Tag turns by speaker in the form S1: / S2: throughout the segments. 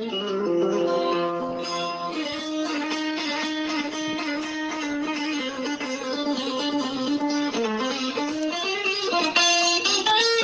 S1: Música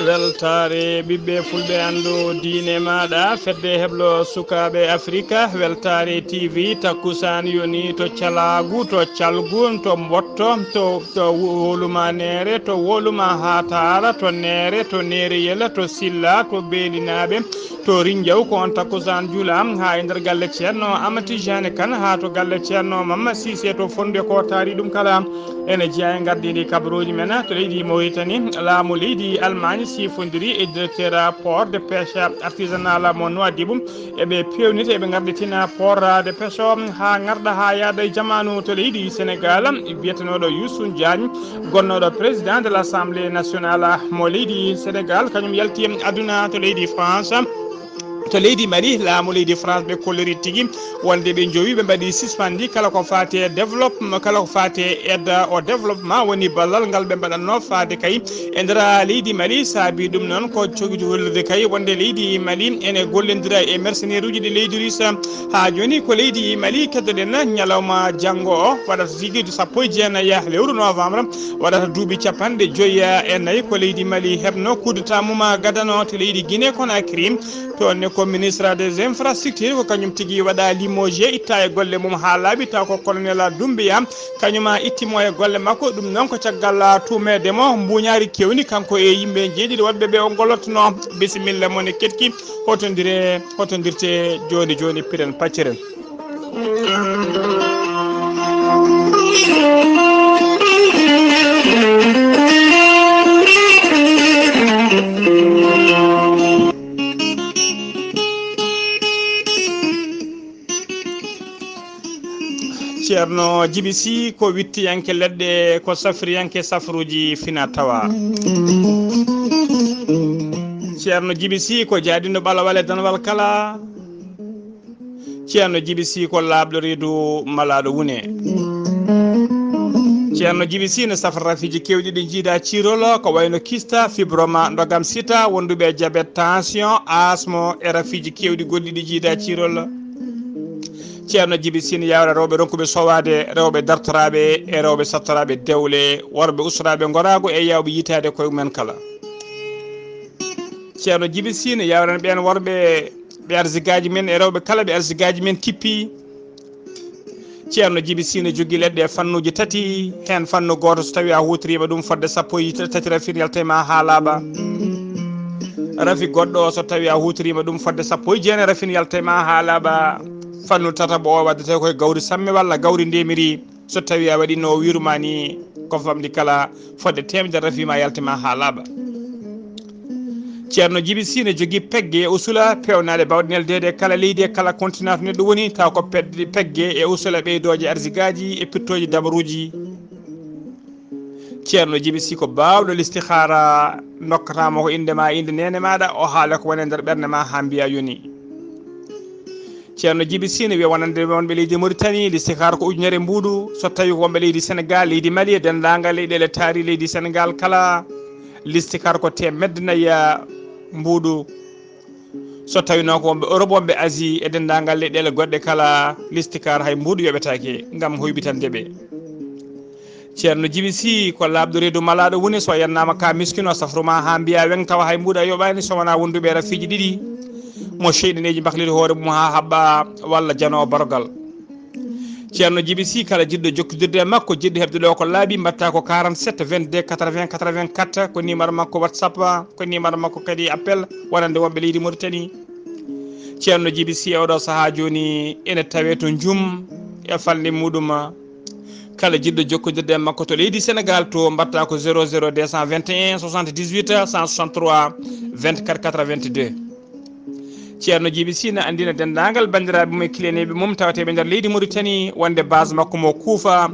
S1: weltare ɓiɓɓe fulɓe andu diine maɗa fedde heblo sukaɓe afrique weltare tv takkusan yoni to calagu to calgun to mbotto to to woluma nere to woluma hatara to nere to nereyela to silla to beelinaɓe to rindiaw ko on takkusan juulam ha e nder galle ceerno amati jane kane ha to galle ceerno mamma sise to fonde ko taari ɗum kala. Ene jeeya e gardidi kabaruji men to leydi mauritanie laamu leydi almagne sifodiri e directeur port de pêche artisanal mo nowadibou eɓe pewnita eɓe garditina port de pêche o. Ha garɗa ha yaada e jamanu to leydi sénégal. Wiyetenoɗo youssou diagne gonnoɗo président de l' assemblée nationale mo leydi sénégal. Kañum yalti aduna to leydi france. to leydi mari laamu leydi france ɓe kollori tigui wonde ɓe jowi ɓe mbaɗi suspendi kala ko fate développement kala ko fate aide au développement woni ballal ngal ɓe mbaɗanno fade kay. E nder leydi mali saabi ɗum noon ko cogui hollirde kay. Wonde leydi mali ene gollodira e mercenaire uji ɗi leydi russe ha joni ko leydi mali keddoɗen ñalawma janggo o. Waɗata jiguidu sappo e jeenayi lewru novembre. Waɗata duuɓi capanɗe joyyi e nayyi ko leydi mali hebno kudeta muma gadano to leydi guiné conakry toonne ko ministre des infrastructure ko kañum tigui waɗa limogé e itta e golle mum ha laaɓi taw ko colonel dumbiya kañuma ittimo e golle makko ɗum noon ko caggal tumedemo mbuñaari kewni kanko e yimɓe jeeɗiɗi wonɓe ɓe o golotno bisimilla mone ketki. Hotodire hotodirte joni joni piren pacceren Thank you. Ceerno djiby sy ko wittiyanke leɗɗe ko safriyanke safruji fina tawa. Ceerno djiby sy ko jaadino ɓalawal e danwal kala. Ceerno djiby sy ko laaɓɗo reedu malaɗo wune. Ceerno djiby sy ne safra rafiji kewɗi ɗi jiida cirol ko wayno kista fibroma dogam sita wonduɓe diabete tension asmo e rafiji kewɗi golɗiɗi jiida cirol ceerno djiby sine yawra rewɓe ronkuɓe sowade rewɓe dartoraɓe e rewɓe sattoraɓe dewle. Worɓe ustoraɓe gorago e yawɓe yitade koye mumen kala. Ceerno djiby sine yawran ɓen worɓe ɓe arsigaji men e rewɓe kala ɓe arsigaji men kippi ceerno djiby sine jogui leɗɗe e fannuji tati. Hen fannu goto so tawi a hutorima ɗum fodde sappo e yitati tati rafir yaltema ha laaɓa. rafi goɗɗo o so tawi a hutorima ɗum fodde sappo e jeene rafin yaltema ha laaɓa fannu tataɓo o waddete koye gawri samme walla gawri ndemiri. So tawi a waɗi no wiruma ni ko famdi kala fodde temedere rafima yaltima ha laaɓa. Ceerno djiby sine jogui pegge e usula pewnade bawɗe neldede kala leydi e kala continent to neɗɗo woni taw ko pegge e usula ɓeydoje arsigaji e pittoji dabaruji ceerno jibi si ko baawɗo listihara nokkatama ko indema inde nene maɗa o haala ko woni e nder ɓerde ma ha mbiya yoni. Ceerno djibi si ne wiya wonande wonɓe leydi mauritanie listihara ko ujunere mbuuɗu so tawi ko wonɓe leydi sénégal leydi mali e dendagal leyɗele taari leydi sénégal kala listihara ko temedde nayya mbuuɗu. So tawi noon ko wonɓe europe wonɓe asie e dendagal leyɗele goɗɗe kala listikar hay mbuuɗu yoɓetake gam hoyɓitandeɓe ceerno djiby si ko laaɓɗo reedu malaɗo woni so yennama ka miskino safruma ha mbiya weng tawa hay mbuuɗa yoɓani sowona wonduɓe rafiiji ɗiɗi. Mo cheyɗineji bahlide hoore mum ha haɓɓa walla janowo barogal ceerno djiby si kala jiɗɗo jokkodirde e makko jiɗɗo hebde ɗo ko laaɓi mbatta ko 47 22 80 84 ko numéro makko whatsapp ko numéro makko kadi appel wonande wonɓe leydi mauritanie. Ceerno djiby si e oɗo saaha joni ene tawe to jum e falde muɗum kala jiɗɗo jokkodirde e makko to leydi sénégal to mbatta ko 00 221 78 163 24 82 ceerno djiby sina andina dendagal bandiraɓe mum e kileneɓe mum tawateɓe nder leydi mauritanie wonde base makko mo kuufa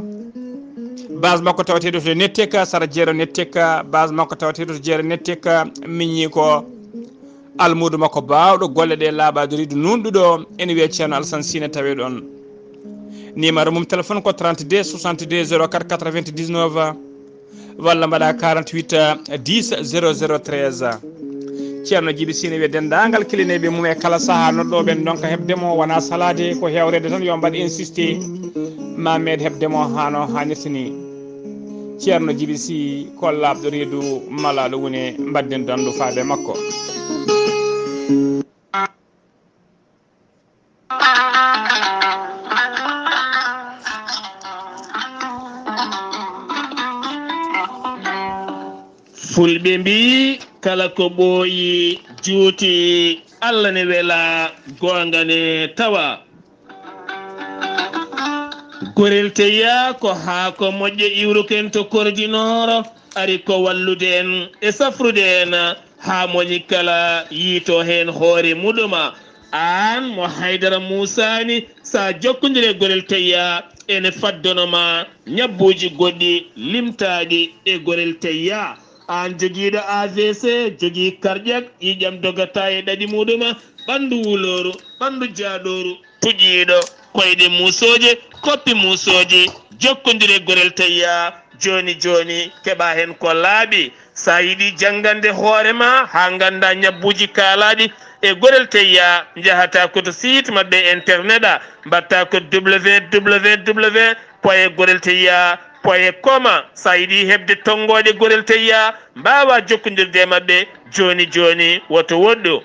S1: base makko tawateɗo to netteka sara jeero netteka base makko tawateɗo to jeero netteka miñi ko almudu makko bawɗo golle ɗe laaɓadoridu nunɗuɗo ene wiya ceerno alassane sina tawe ɗon numéro mum téléphone ko 32 62 04 99 walla mbaɗa 48 10 00 13 ceerno djibi sine wiye dendagal kilineɓe mum e kala saaha nodɗoɓen donc hebdemo wona salade ko hewrede tan yo mbaɗ insisté hebdemo hano hannirta ni ceerno djibi sy kollaɓɗo reedu malaɗo woni mbadden dandu makko
S2: fulɓe mbi kala ko ɓooyi juuti allah ne wela goonga ne tawa. Gorel teya ko haa ko moƴƴo iwruken to kordinooro ari ko wallude en e safrude en haa moƴi kala yiito heen hoore muɗuma. Aan mo haydara muusani so a jokkondiri gorel teya ene faddonoma ñabbuuji goɗɗi limtaaɗi e gorel teya. an jogiiɗo avc jogii cardiaque yiƴam dogata e ɗaɗi muɗuma ɓanndu wuloru ɓanndu jaaɗoru puƴiiɗo koyɗe muusooje koppi muusooji jokkonndire gorel tayya jooni jooni keɓa heen ko laaɓi. Sa yiɗi janngande hoorema haa ngannda ñabbuuji kaalaaɗi. E gorel teyya jahata koto site maɓɓe internet a mbatta ko www point gorel teyya poye koma sa yiɗi hebde tongoɗe gorel teyya mbawa jokkodirde e mabɓe joni joni woto woɗɗo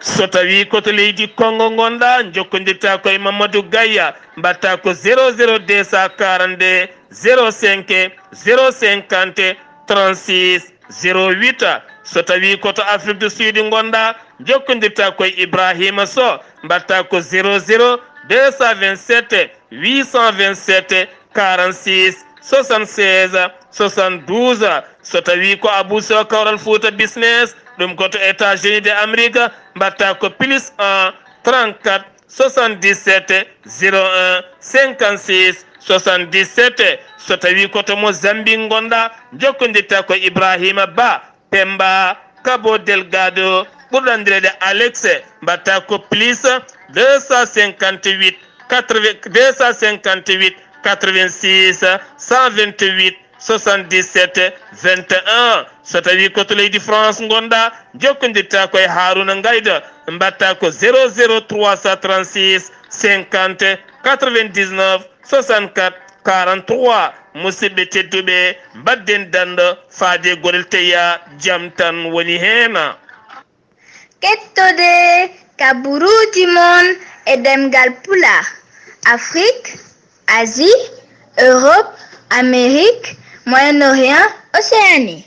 S2: so tawi koto leydi kongo gonɗa jokkodirta koye mamadou gaya mbatta ko 00242 05 050 36 08 so tawi koto afrique du sud gonɗa jokkodirta koye ibrahima so mbatta ko 00 227 827 46 76 72 so tawi ko abouso kawral fouta business ɗum koto e états unis de amérique mbatta ko plus 1 34 77 01 56 77 so tawi koto mo zambi gonɗa jokkodirta ko ibrahima ba pemba cabo delgado ɓurɗandirede alex mbatta ko plus 258 258 86 128 77 21 so tawi koto leydi france gonɗa jokkodirta koye haruna gayda mbatta ko 00336 50 99 64 43 musidɓe tedduɓe mbadden danda faade gorel teya jam tan woni heena
S3: kettode kaburuji mon e demgal pula afrique asie europe amérique moyen orient océanie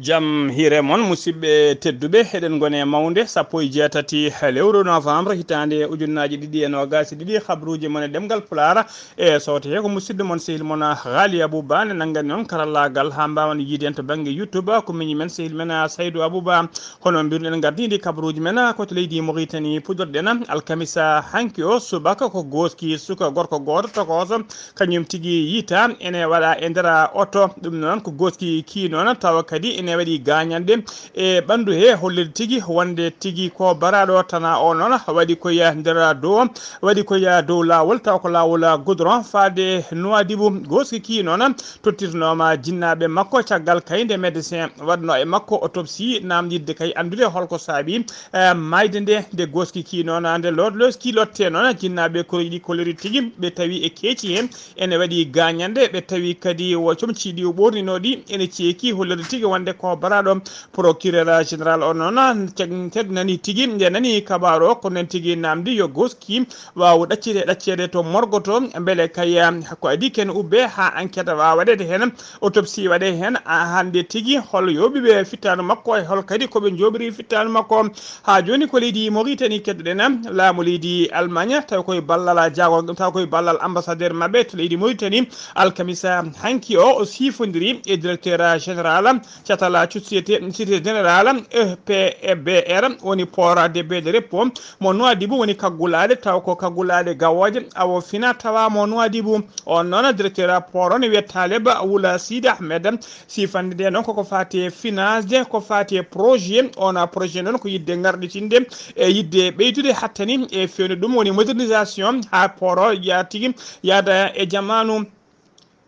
S1: jaam hiire moon musidɓe tedduɓe eɗen gone mawde sappo e jeetati lewru novembre. Hitande ujunnaji ɗiɗi e nogasi ɗiɗi habruji moon e ɗemgal pulara. E sowte ko musidɗo moon sehil moon haali abouba ne nanggani noon karallagal ha mbawan yiide en to banggue youtube ko miñi men sehil men saydou abouba. Hono mbiruɗen gardidi kabruji men koto leydi mauritani pudorɗen alkamisa hanki o subaka ko goski suka gorko goto tokoso kañum tigui yiita ene waɗa e nder oto ɗum noon ko goski ki noon tawa kadi ene waɗi gañanɗe e ɓandu he holliri tigui wonde tigui ko baraɗo tana o noon waɗi koye nder dow waɗi koye dow lawol taw ko lawol goudron faade nowadibou goskiki noon tottirnoma jinnaɓe makko caggal kayde médecin waɗno e makko autopsie namdidde kay andude holko saabi e mayde nde nde goskiki noon nde lodloski lotte noon jinnaɓe koroji ɗi kolori tigui ɓe tawi e keeci hen ene waɗi gañande ɓe tawi kadi comciɗi ɓorninoɗi ene ceeki hollirde tigui wonde ko baraɗo procureur général o noon. Teddinani tigui nde nani kabaru o ko noon tigui namdi yo goski wawa ɗaccide ɗaccede to morgo to beele kay ko adi ken ubbe ha enquête wawa waɗede hen autopsie waɗe hen hande tigui hol yoɓiɓe fittanu makko e hol kadi koɓe joɓiri fittanu makko. Ha joni ko leydi maritani keddoɗen laamu leydi allemagne taw koye ballal jago taw koye ballal ambassadeur mabɓe to leydi maritani alkamisa hanki o o sifodiri e directeur général cata laata la société cité général fpbr woni porade de reppo. Mo nowadibou woni kaggulade taw ko kaggulade gawoje. Awo fina tawa mo nowadibou on noon directeur port on taleb wula sidi ahmed. Sifande nde noon koko fati finance ko fati projet. On projet noon ko yidde garɗitinde e yidde ɓeydude hattani. E fewni ɗum woni modernisation ha poro ya tigui yaada e jamanu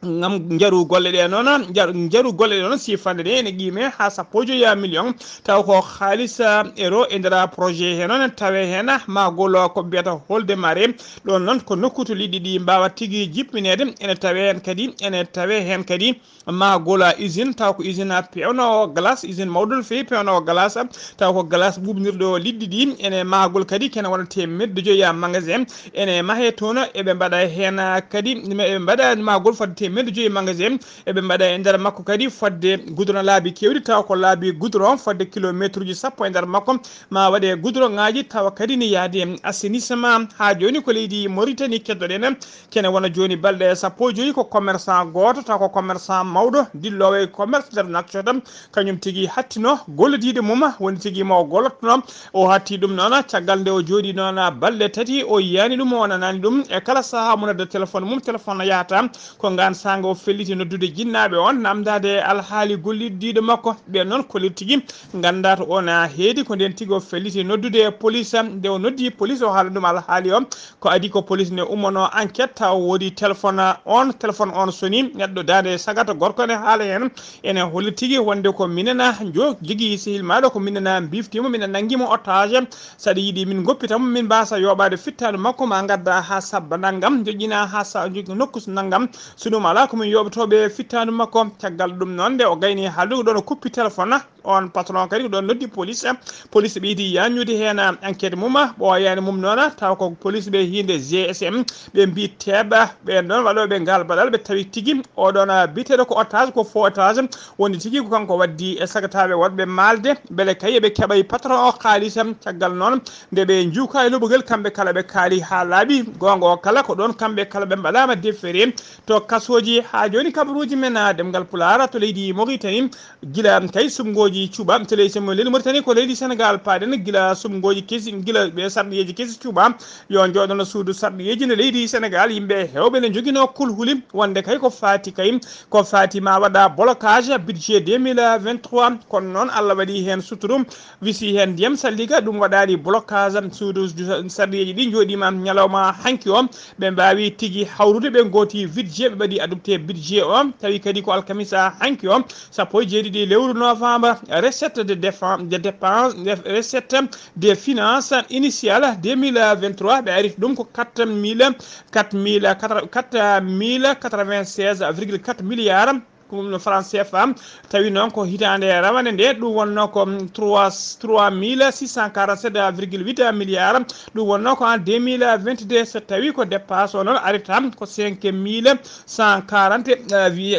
S1: gam jaru golle ɗe noon jaru golle ɗe noon sifande ɗe ene qime ha sappo e joyiya million. Taw ko haalisa ero e ndera projet he noon tawe hen ma golo ko mbiyata holde mare ɗon noon ko nokkutu liɗɗi ɗi mbawa tigui jippinede ene tawe hen kadi ene tawe hen kadi ma gola usine. Taw ko usine pewnowo glace usine mawɗol fewi pewnowo glace. Taw ko glace ɓuɓnirɗo liɗɗi ɗi. Ene magol kadi kene wona temedde joyiya magasin. Ene mahe toon eɓe mbaɗa hen kadi eɓe mbaɗa magol fodde temed joyi magasin eɓe mbaɗa e nder makko kadi fodde goudron laabi kewɗi tawa ko laabi goudron fodde kilométre uji sappo e nder makko. Ma waɗe goudron ŋaji tawa kadi ne yaade assainissement. Ha joni ko leydi mauritanie keddoɗen kene wona joni balɗe e sappo e joyi ko commerçant goto taw ko commerçant mawɗo dillowo e commerce nder nakcotam kañum tigui hattino gollodiɗe mum woni tigui mo o gollottono o hatti ɗum noon caggal nde o jooɗi noon balɗe tati o yiyani ɗum o nanani ɗum. E kala saaha mo nodde téléphone mum téléphone yahata ko gan sanga o felliti noddude jinnaɓe on. Namdade alhaali golliddiɗo makko ɓe noon kolir tigui ganda to ona heedi ko nden tigui o felliti noddude police. Nde o noddi police o haala ɗum alhaali o. Ko adi ko police ne ummono enquête taw woodi téléphone on. Téléphone on soni neɗɗo dande sagata gorko ne haala hen ene holir tigui wonde ko minena jo jogui sehil maɗo ko minena biftimo minen nanguimo otage. Saɗa yiiɗi min goppitamo min mbasa yoɓade fittade makko ma gadda ha sabba naggam joƴƴina ha sa nokku naggam so ɗum ala komin yoɓotoɓe fittanu makko caggal ɗum noon nde o gayni haaldugo ɗo no kuppi téléphone on patron kadi ko ɗon noddi police police ɓeydi yanñude hen enquête mum ɓoyani mum noon taw ko police ɓe hinde gsm ɓe mbi teɓa ɓen ɗon waɗoɓe ngal baɗal ɓe tawi tigui oɗon biteɗo ko otage ko fo otage. Woni tigui ko kanko waddi sagataɓe wodɓe malde beele kay eɓe keɓay patron o haalis caggal noon. Nde ɓe juuka e luɓugel kamɓe kala ɓe kaali ha laaɓi. Gonga o kala ko ɗon kamɓe kala ɓe mbaɗama defere to kasoji ha joni kabaruji men demgal pulara to leydi mauritanie guila kay sumgoji sumgoji cuuɓa to leydi leydi mauritanie ko leydi sénégal paaɗen guila sumgoji kesi guila ɓe sarɗiyeji kesi cuuɓa yo jooɗono suudu sarɗiyeji nde leydi sénégal yimɓe hewɓe ne joguino kulhuli wonde kay ko fati kay. Ko fati ma waɗa blocage budget 2023 kono noon allah waɗi hen suturu wisi hen ndiyam salliga ɗum waɗani blocage suudu sarɗiyeji ɗi jooɗima ñalawma hanki o. Ɓe mbawi tigui hawrude ɓe gooti budget ɓe mbaɗi adopté budget o. Tawi kadi ko alkamisa hanki o. Sappo e jeeɗiɗi lewru novembre recette de, de dépenses, recette des finances initiales 2023 ɓe ari ɗum 4096,4 milliards ko ɗum no france cfa tawi noon ko hitande rawande nde ɗum wonno ko 3647 virgule 8 milliard ɗum wonno ko en 2022 so tawi ko dépasse o noon arita ko 5 mille 140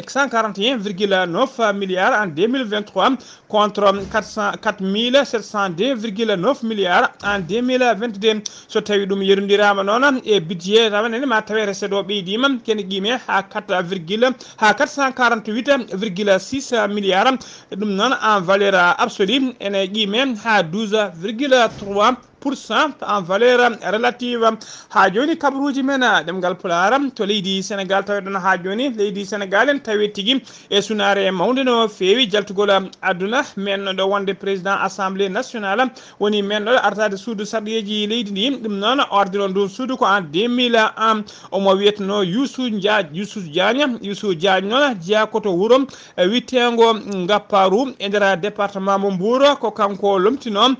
S1: 141 euh, virgule 9 milliard en 2023 contre 4 mille 702 virgule 9 milliard en 2022 so tawi ɗum yerodirama noon e budget rawande nde ma tawi tawe o ɓeydima kene qime ha 4 virgule ha 448 huit virgule six milliard ɗum noon en valeur absolue ene qiime ha douze virgule trois pourcent en valeur relative. Ha joni kabaruji men ɗemgal pulara to leydi sénégal taweɗon ha joni. Leydi sénégal en tawi tigui e sunare mawde no fewi jaltugol aduna. Men ɗo wonde président assemblée nationale. Woni men ɗo artade suudu sarɗiyeji leydi ndi. Ɗum noon ordiro ndu suudu ko en 2001 omo wiyatano yousu dia yousu diagne. Yousu diagne noon jeeya koto wuuro wittego gapparu e nder département mo mbouro ko kanko lomtino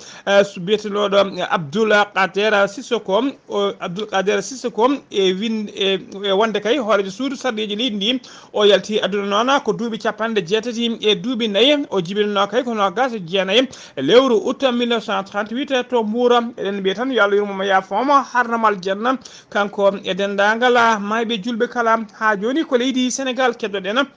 S1: biyetenoɗo abdoul kader sissoko o abdoul kader sissoko e win e, e wonde kay hoorejo suudu sarɗiji leydi ndi o yalti aduna noon ko duuɓi capanɗe jeetati e duuɓi nayyi o jibinino kay ko gas jeenayyi lewru août 1938 to mbuura eɗen mbiya tan yo allah yurmoma yafomo harnamal janna kanko e dendagal mayɓe julɓe kala ha joni ko leydi sénégal keddoɗen.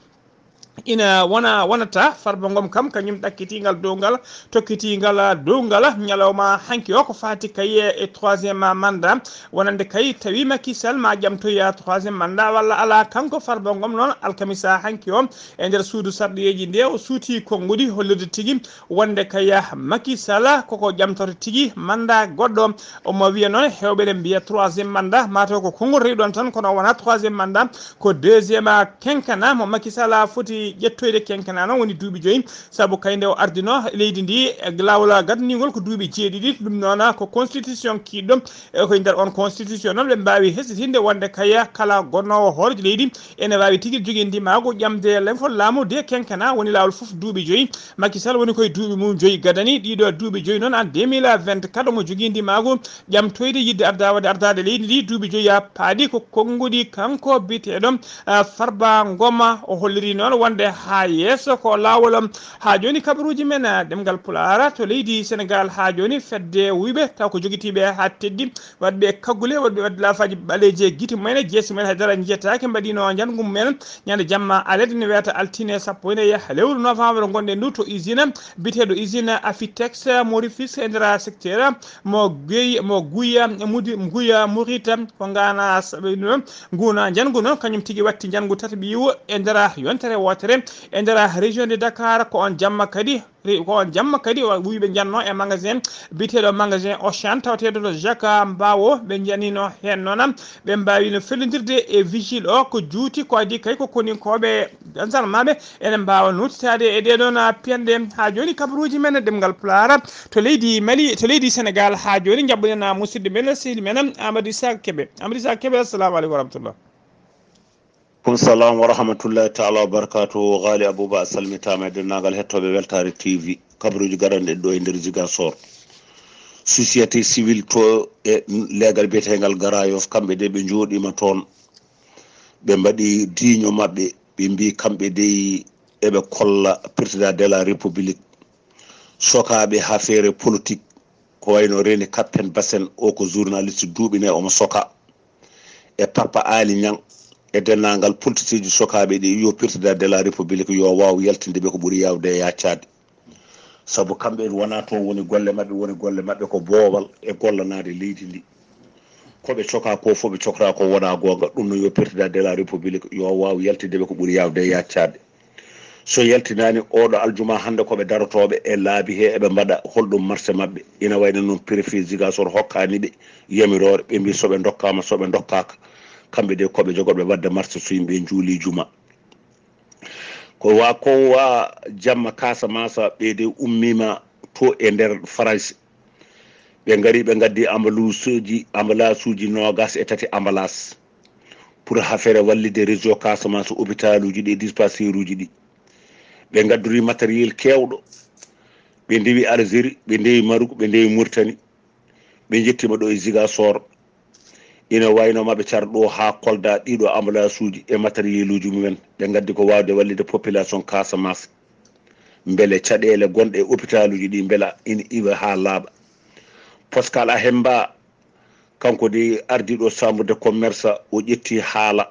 S1: ina wona wonata farba ngom kam kañum ɗakkitingal dowgal tokkitingal ah, dowgal ñalawma ah, hanki o ko fati kaye e, e troisiéme mandat. Wonande kay tawi makisal ma ƴamtoya troisiéme mandat. Walla ala kanko farba ngom noon alkamisa hanki o e nder suudu sarɗiyeji nde o suuti konngudi hollude tigui wonde kaya ah, makisal koko ƴamtoto tigui mandat goɗɗo. Omo wiya noon hewɓe ɗe mbiya troisiéme mandat. Mataw ko konngol rewɗon tan kono wona troisiéme mandat. Ko deuxiéme quinquana mo makisala foti ɓuri ƴettoyde kenkana noon woni duuɓi joyyi saabu kayde o ardino leydi ndi lawol gadanigol ko duuɓi jeeɗiɗi. Ɗum noon ko constitution kiɗɗo e koye nder on constitution noon ɓe mbawi hesitinde wonde kaya kala gonnowo hoorejo leydi. Ene wawi tigui jogui ndimago ƴamde lenfol laamu de kenkana woni lawol foof duuɓi joyyi makisal woni koye duuɓi mum joyyi gadani. Ɗiɗo duuɓi joyyi noon en 2024 mo joguidimago ƴamtoyde yidde arda wade ardade leydi ndi. Duuɓi joyyi ha paaɗi ko konnguɗi kanko biteɗo farba goma o holliri noon wonde ha yesso ko lawol ha joni kabaruji men ɗemgal pulara to leydi sénégal ha joni fedde wuyɓe taw ko joguitiɓe ha teddi. Wadɓe kaggule wadɓe wadde laafaji ɓaleji guite mumen jeesi mumen haydara jettaki mbaɗino jangum men. Ñande jamma alede ne wiyata altine sappo ene yaha lewru novembre gonɗen ndu to usine biteɗo usine afitex morifis e nder secteur mo gueyi mo guya mudi guya mourita ko gana guna jangu noon kañum tigui watti jangu tata ɓiwo e nder yontere wote yewtere e nder région de dakar ko on jamma kadi ko on jamma kadi wuyɓe janno e magasin biteɗo magasin ochan tawteɗo to jaka mbawo ɓe janino hen noon ɓe mbawino fellodirde e vigile o ko juuti ko adi kay ko koninkoɓe gendarmaɓe ene mbawa nutitade e ɗeɗon piyanɗe ha joni kabaruji men e ɗemgal plara to leydi mali to leydi sénégal ha joni jabɓudena musidɗo men sehli men amadou isaka keɓe amadou isaka keɓe assalamu aleykum warahmatullah
S4: kum salam wa rahmatullahi taala wabarakatuhu gali abouba a salmitama e dennagal hettoɓe weltare tv kabaruji garanɗen ɗo e nder jiga sor. Société civil to e leegal biyetegal garayof kamɓe de ɓe jooɗima toon. Ɓe mbaɗi diño maɓɓe ɓe mbi kamɓe dey eɓe kolla président de la république. Sokaɓe ha feere politique ko wayno reni captain basen o ko journaliste duuɓine omo soka. E papa ali ñang e dennagal politiqueji sokaɓe ɗi yo pirtida de la république yo waw yaltinde ɓe ko ɓuuri yawde e yaccade saabu kamɓe en wona toon woni golle mabɓe woni golle mabɓe ko boowal e gollanade leydi ndi. Koɓe coka ko fo ɓe cokra ko wona gonga ɗum no yo pirtida de la république yo waw yaltinde ɓe ko ɓuuri yawde e yaccade so yaltinani oɗo aljuma hande koɓe darotoɓe e laabi he eɓe mbaɗa holɗum marché mabɓe ina wayno noon préfet jigasor hokkaniɓe yamirore ɓe mbi soɓe dokkama soɓe dokkaka kamɓe de koɓe jogoɓe wadde marché so yimɓe juuli juma. Ko wa ko wa jamma kasa masa ɓeyde ummima to e nder france ɓe gari ɓe gaddi ambalusuji ambalage uji nogas e tati ambalage pour hafere wallide région casamance hôpital uji ɗi dispensaire uji ɗi. Ɓe gaddori matériel kewɗo ɓe ndewi algérie ɓe ndewi marouk ɓe ndewi mauritanie ɓe jettima ɗo e ziga sor ina wayno maɓe carɗo ha kolda ɗiɗo emballage uji e matériel uji mumen. Ɓe gaddi ko wawde wallide population casamance beele caɗele gonɗe e hôpital uji ɗi beela ina iwa ha laaɓa. Poscal a hemba kanko de ardiɗo chambre de commerce o ƴetti haala.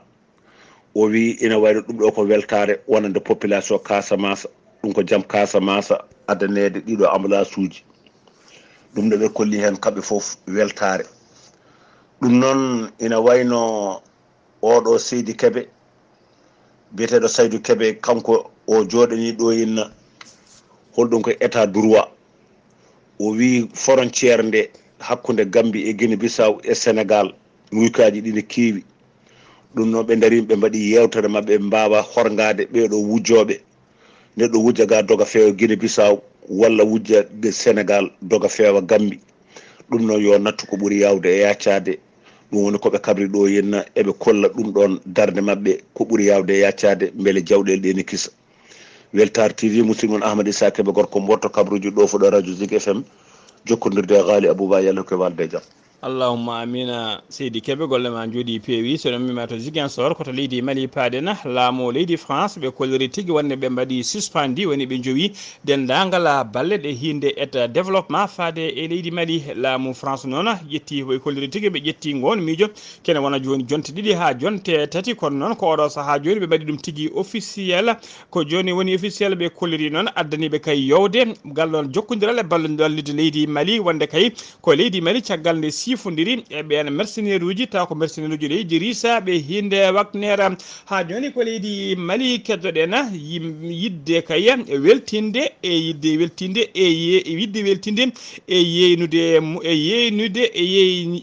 S4: O wi ina wayno ɗum ɗo ko weltare wonande population casamance ɗum ko jaam casamance adanede ɗiɗo emballage uji ɗum ɗo ɓe kolli hen kamɓe foof weltare. ɗum noon ina wayno oɗo seydi keɓe biyeteɗo saydou keɓe kanko o joɗani ɗo inna holɗum ko état droit o wi frontiére nde hakkude gambi e guine bissaw e sénégal wuykaji ɗi ne keewi. Ɗum noon ɓe darima ɓe mbaɗi yewtere mabɓe mbawa horgade ɓeɗo wujjoɓe. Neɗɗo wujja ga doga feewa guine bissaw walla wujja sénégal doga feewa gambi ɗum noon yo nattu ko ɓuuri yawde e yaccade ɗum woni koɓe kabri ɗo henna eɓe kolla ɗum ɗon darde mabɓe ko ɓuuri yawde yaccade beele jawɗele ɗe ne kisa weltar tv musidɗo mon ahmad isa keɓe gorko mborto kabruji ɗo fuɗo radio zig fm jokkodirde e haali abouba yallah koye walde e jaam
S1: allahumma amina. Seydi keɓe golle ma jooɗi peewi. Sono mima to ziguinsor koto leydi mali paadena laamu leydi france ɓe kolliri tigui wonde ɓe mbaɗi suspendi woni ɓe jowi dendagal balle ɗe hinde et développement faade e leydi mali. Laamu france noon ƴetti ɓe kolliri tigui ɓe ƴetti gon miijo. Kene wona joni jonte ɗiɗi ha jonte tati. Kono noon ko oɗo saaha joni ɓe mbaɗi ɗum tigui officiel. Ko joni woni officiel ɓe kolliri noon addaniɓe kay yowde gal noon jokkodiral e ballodallide leydi mali. Wonde kay ko leydi mali caggal nde sifodiri e ɓen mercenaire uji taw ko mercenaire uji leydi risa ɓe hinde waknere ha joni ko leydi mali keddoɗen yidde kaye e weltinde e yidde weltinde e, e yidde weltinde e yeynude e yeynude e,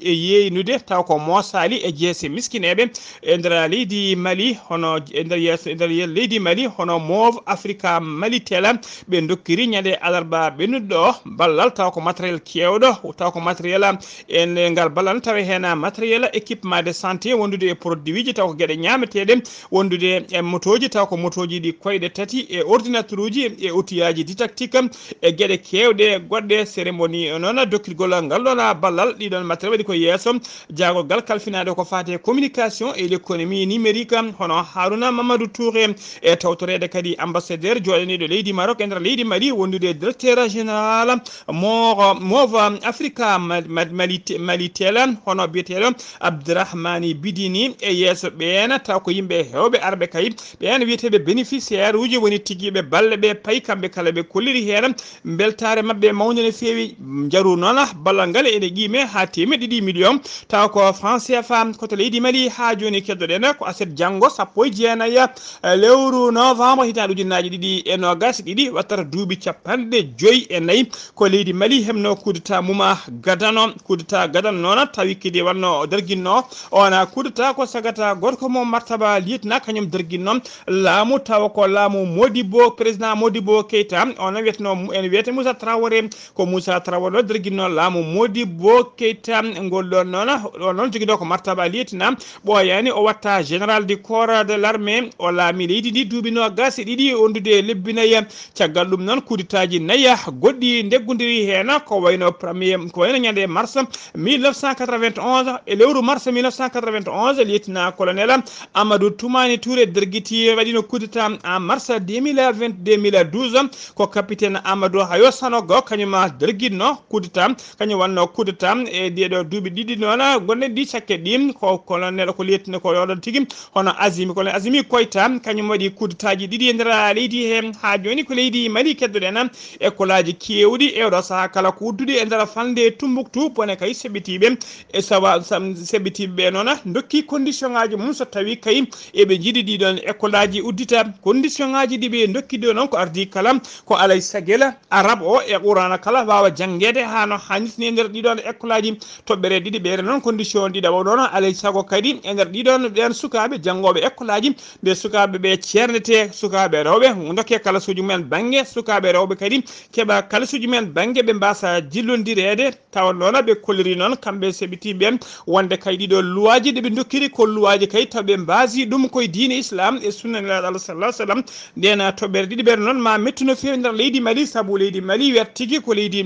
S1: e yeynude. Taw ko mosali e jeese miskineɓe e nder leydi mali hono e nder yeso e nder leydi mali hono move africa mali tela ɓe dokkiri ñande alarba ɓennuɗo ballal taw ko matériel kewɗo taw ko matériel en ngal ballal tawa hen matériel équipement de santé wondude e produit ji taw ko gueɗe ñameteɗe wondude e motoji taw ko motoji ɗi koyɗe tati e ordinateur uji e outillaji didactique e gueɗe kewɗe goɗɗe cérémonie noon dokkirgol ngal ɗon ballal ɗiɗon matériel waɗi ko yesso jagolgal kalfinade ko fate communication et l'économie numérique hono haruna mamadou touré e tawtorede kadi ambassadeur joɗaniɗo leydi maroc e nder leydi mali wondude directeur général mo mova africa mali mali malitelen hono biyeteɗo abdourahmani bidini e yesso ɓeena taw ko yimɓe hewɓe arɓe kayit. Ɓen wiyeteɓe bénéficiaire uji woni tiguiɓe balle ɓe payi kamɓe kala ɓe kolliri hen beltare mabɓe mawde no fewi jaru noon ballal ngal ene qime ha temed ɗiɗi million. Taw ko franc cfa koto leydi mali ha joni keddoɗen ko aset janggo sappo e jeenayi lewru novembre hitande ujunnaji ɗiɗi e nogas ɗiɗi wattata duuɓi capanɗe joyyi e nayyi ko leydi mali hemno kudeta muma gadano kudeta gadal noon tawi kidi wanno derguinno. Ona kudata ko sagata gorko mo martaba liyetina kañum derguinno. Laamu tawa ko laamu modibo président modibo keyta ona wiyatno ene wiyete moussa traoré. Ko moussa traoré o derguinno laamu modibo keyta ngol ɗon noon o noon joguiɗo ko martaba liyetina ɓoyani o watta général du corps de l' armée o laami leydi ndi duuɓi nogas e ɗiɗi ondude lebbinayi caggal ɗum noon kuditaji nayyi. Goɗɗi deggodiri hen ko wayno premier ko wayno ñande mars. 1991 e lewru mars 1991 lieutenant colonel amadou toumani touré derguiti waɗino kudita en mars 2020 2012 ko capitaine amadou hayo sanogo kañuma derguitno kudita kañum wanno kudita e ɗeɗo duuɓi ɗiɗi noon gonne ɗi cakke ɗi ko colonel ko lieutenant ko yoɗon tigui hono asimi colonel asimi koyta kañum waɗi kudetaji ɗiɗi e nder leydi he ha joni ko leydi mali keddoɗen école aji kewɗi e oɗo saaha kala ko udduɗi e nder fande tumbuktu bone kay seɓɓitiɓe e sawa seɓɓitiɓeɓe noon dokki condition ngaji mum so tawi kay eɓe jiiɗi ɗiɗon école aji uddita. Condition ngaji ɗiɓe dokki ɗo noon ko ardi kala ko alay saguel arabe o e qurana kala wawa jangguede ha no hannitini e nder ɗiɗon école aji toɓɓere ɗiɗi ɓeyre noon condition ɗiɗa ɗon alay sago kadi e nder ɗiɗon ɓen sukaɓe janggoɓe école aji ɓe sukaɓe ɓe ceernete sukaɓe rewɓe dokke kalasuji mumen banggue sukaɓe rewɓe kadi keeɓa kalasuji mumen banggue ɓe mbasa jillodirede tawa noon ɓe kolliri noon kamɓe seɓitiɓe wonde kay ɗiɗo luwaji ɗeɓe dokkiri ko luwaji kay taw ɓe mbasi ɗum koye diine islam e sunnanilaɗo allah sallah sallam. Nden toɓɓere ɗiɗi ɓen noon ma mettuno fewi nder leydi mali saabu leydi mali wiyat tigui ko leydi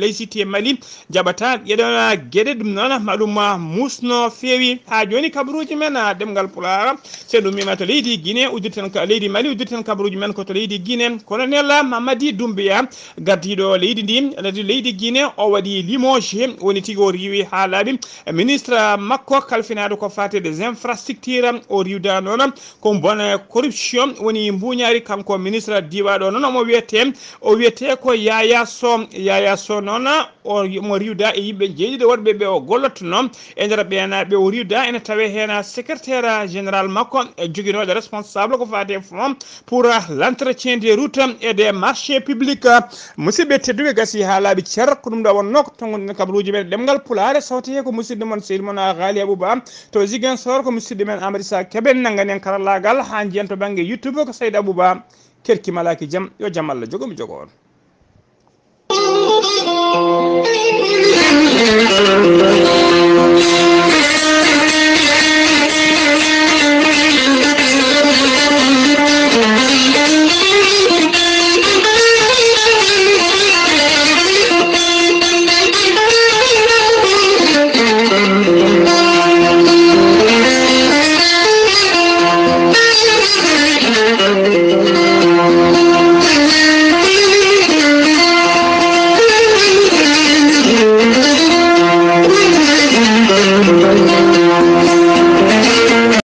S1: laysité mali jaɓata ƴeɗona gueɗe ɗum noon maɗum musno fewi ha joni kabaruji men ɗemgal pulara se ɗum mima to leydi guiné uddirten leydi mali uddirten kabaruji men koto leydi guiné kono nella mamadi dumbiya gardiɗo leydi ndi leydi guiné o waɗi limoge woni tigui o riwi ha laaɓi ministre makko kalfinaɗo ko fate des infrastructure o riwda noon. Ko bona corruption woni mbuñari kanko ministre diwaɗo noon. Omo wiyete o wiyete ko yaya so. Yaya so noon omo riwda e yimɓe jeeɗiɗo waɗɓe ɓe o gollottono e nder ɓenaɓe o riwda ene tawe hen secrétaire général makko. E joguinoɗo responsable ko fate fond pour l' entretien des routes et des marchés publics. Musidɓe tedduɓe gasi ha laaɓi ceer. Ko ɗum ɗo wonno ko tongodin kabaruji men ɗemgal. pulaare sawtoye ko musidɗo moon seydi moon haali abouba to jiguen sor ko musidɗo men amady sa keɓen nanngani en karallagal ha jiyen to banggue youtube ko seydi abouba kerki malaki jaam yo jaam allah jogo mi jogo on Thank you.